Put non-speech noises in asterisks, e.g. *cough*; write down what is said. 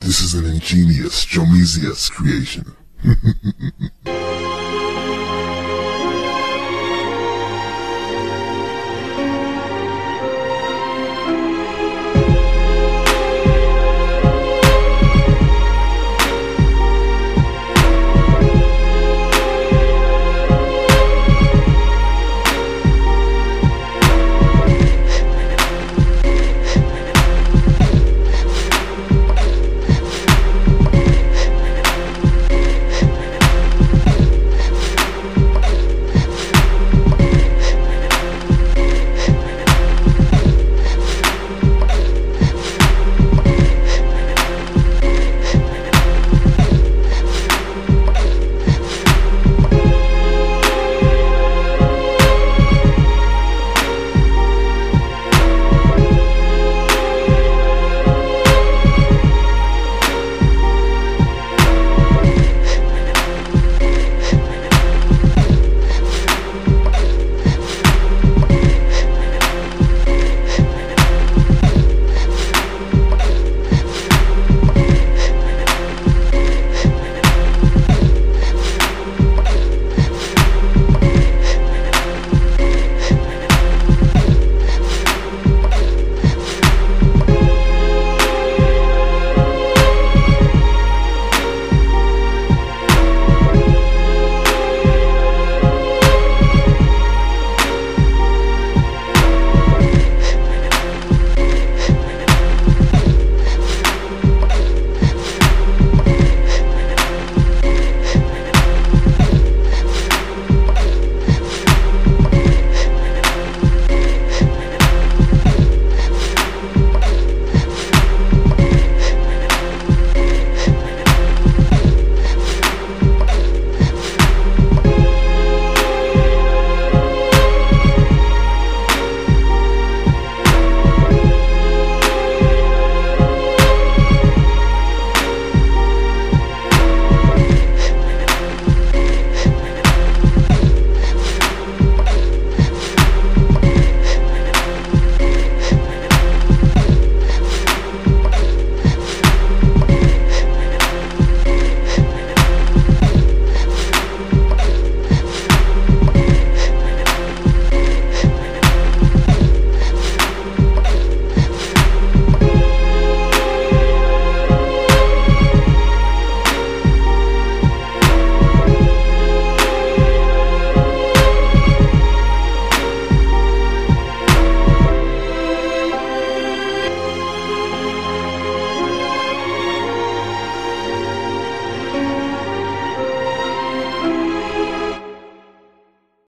This is an ingenious Jomesius creation. *laughs*